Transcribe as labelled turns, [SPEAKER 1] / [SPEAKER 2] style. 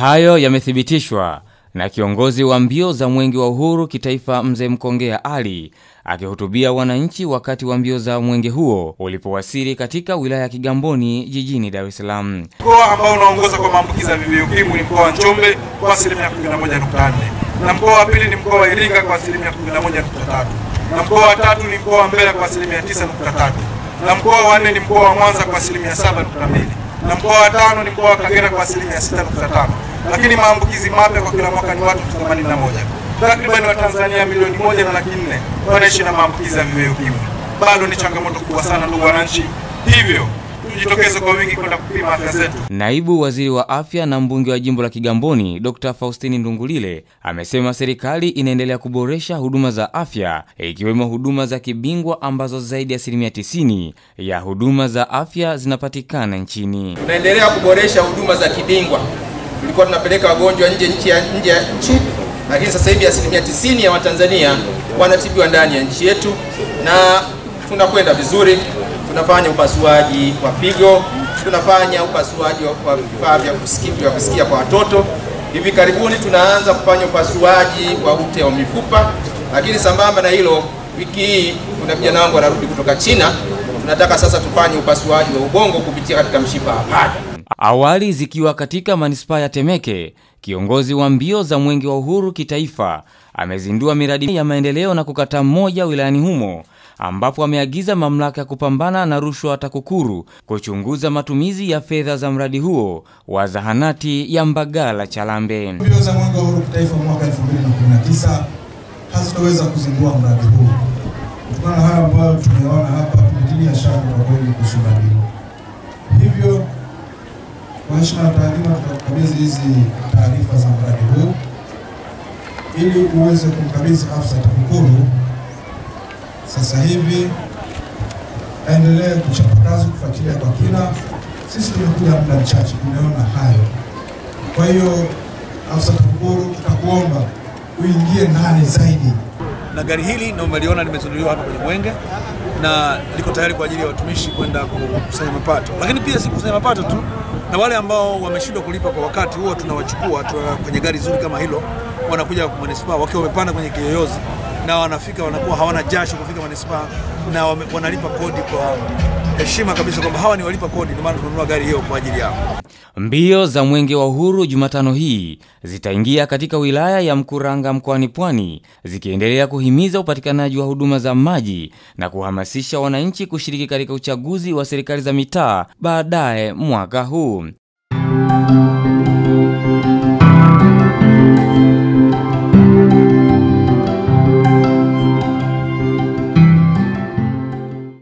[SPEAKER 1] Hayo yamethibitishwa na kiongozi wa mbio za Mwenge wa Uhuru kitaifa Mzee Mkongea Ali akihutubia wananchi wakati wa mbio za mwenge huo ulipowasili katika wilaya ya Kigamboni jijini Dar es Salaam.
[SPEAKER 2] Mkoa ambao unaongoza kwa maambukizi ya vivi ukimwi ni mkoa wa Njombe kwa asilimia 11.4, na mkoa wa pili ni mkoa wa Iringa kwa asilimia 11.3, na mkoa wa tatu ni mkoa wa Mbeya kwa asilimia 9.3, na mkoa wa nne ni mkoa wa Mwanza kwa asilimia 7.2, na mkoa wa tano ni mkoa wa Kagera kwa asilimia 6.5. Lakini maambukizi mapya kwa kila mwaka ni watu 81. Takriban Watanzania milioni moja na laki nne wanaishi na maambukizi ya VVU ukimwi. Bado ni changamoto kubwa sana, ndugu wananchi, hivyo tujitokeze kwa wingi kwenda kupima afya zetu.
[SPEAKER 1] Naibu Waziri wa Afya na mbunge wa jimbo la Kigamboni Dr. Faustini Ndungulile amesema serikali inaendelea kuboresha huduma za afya ikiwemo huduma za kibingwa ambazo zaidi ya asilimia 90 ya huduma za afya zinapatikana nchini.
[SPEAKER 3] Tunaendelea kuboresha huduma za kibingwa. Tulikuwa tunapeleka wagonjwa nje nchi ya nje ya nchi, lakini sasa hivi asilimia 90 ya Watanzania wanatibiwa ndani ya nchi yetu na tunakwenda vizuri. Tunafanya upasuaji wa figo, tunafanya upasuaji wa vifaa vya kusikia, vya kusikia kwa watoto. Hivi karibuni tunaanza kufanya upasuaji wa ute wa mifupa, lakini sambamba na hilo, wiki hii kuna vijana wangu wanarudi kutoka China, tunataka sasa tufanye upasuaji wa ubongo kupitia katika mshipa wa paja.
[SPEAKER 1] Awali zikiwa katika manispaa ya Temeke, kiongozi wa mbio za Mwenge wa Uhuru kitaifa amezindua miradi ya maendeleo na kukata mmoja wilayani humo ambapo ameagiza mamlaka ya kupambana na rushwa TAKUKURU kuchunguza matumizi ya fedha za mradi huo wa zahanati ya Mbagala Chalambe.
[SPEAKER 4] Mbio za Mwenge wa Uhuru kitaifa mwaka 2019 hazitoweza kuzindua mradi huu kutokana na haya ambayo tumeona hapa. Tumetilia shaka kwa kweli kuhusu mradi huu, hivyo kwa heshima na taadhima tutakukabidhi hizi taarifa za mradi huu ili uweze kumkabidhi afisa TAKUKURU sasa hivi aendelee kuchapa kazi, kufuatilia kwa kina. Sisi tumekuja muda mchache, tumeona hayo. Kwa hiyo afisa TAKUKURU, tutakuomba uingie ndani zaidi
[SPEAKER 5] na gari hili na umeliona limezinduliwa hapa kwenye Mwenge na liko tayari kwa ajili ya watumishi kwenda kukusanya mapato, lakini pia si kukusanya mapato tu, na wale ambao wameshindwa kulipa kwa wakati huo tunawachukua tuna kwenye gari zuri kama hilo, wanakuja manispaa wakiwa wamepanda kwenye kiyoyozi na wanafika wanakuwa hawana jasho kufika manispaa na wanalipa kodi kwa heshima kabisa kwamba hawa ni walipa kodi, ndio maana tunanunua gari hiyo kwa ajili yao.
[SPEAKER 1] Mbio za Mwenge wa Uhuru Jumatano hii zitaingia katika wilaya ya Mkuranga mkoani Pwani, zikiendelea kuhimiza upatikanaji wa huduma za maji na kuhamasisha wananchi kushiriki katika uchaguzi wa serikali za mitaa baadaye mwaka huu.